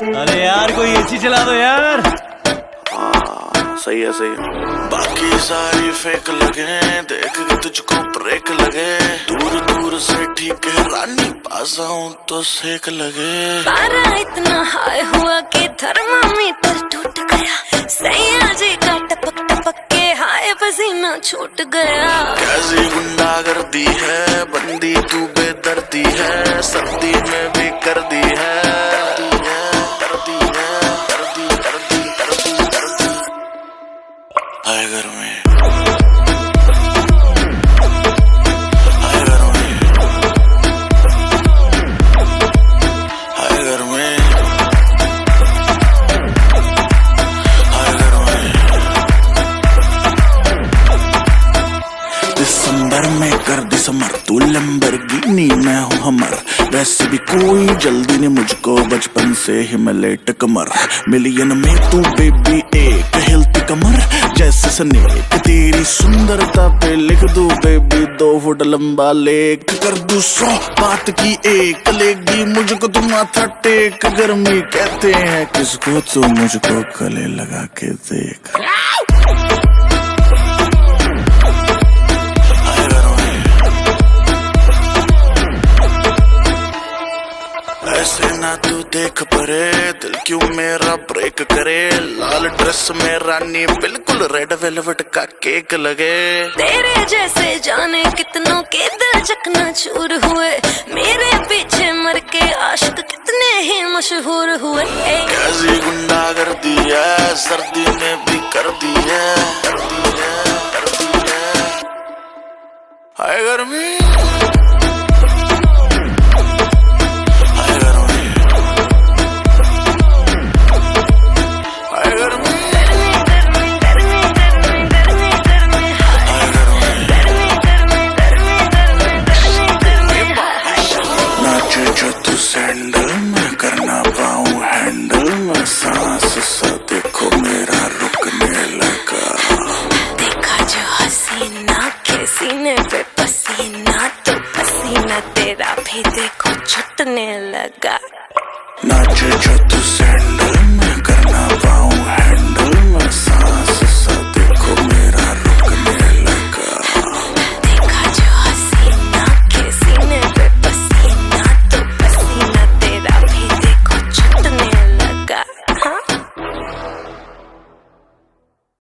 कर हाँ, सही है सही है। बाकी सारी फेक लगे देख के तुझको ब्रेक लगे। दूर दूर से ठीक है रानी पास आऊँ तो सेक लगे। पारा इतना हाई हुआ कि थर्मामीटर टूट गया। सैया जी का टपक टपक के हाय पसीना छूट गया। कैसी गुंडा कर दी है बंदी तू बेदर्दी है सर्दी में भी कर दी घर में। घर में। दिसंबर में कर दिसंबर तू लंबरगिनी मैं हूँ हमर। वैसे भी कोई जल्दी नहीं मुझको बचपन से ही मैं लेट कमर मिलियन में तू बेबी एक हिलती कमर, जैसे स्नेक तेरी सुंदरता पे लिख दू बेबी दो फुट लंबा लेख कर दू सौ बात की एक लेगी मुझको तुम माथा टेक। गर्मी कहते हैं, किसको तू मुझको गले लगा के देख? देख परे दिल क्यों मेरा ब्रेक करे? लाल ड्रेस में रानी बिल्कुल रेड वेलवेट का केक लगे। तेरे जैसे जाने कितनों के दिल चकना चूर हुए। मेरे पीछे मर के आशिक कितने ही मशहूर हुए। कैसी गुंडा कर दी है? सर्दी में भी कर दी है। कर दी है कर दी है। हाय गर्मी। घुटने पे पसीना तो पसीना तेरा भी देखो छटने लगा। नाचे छत सैंडल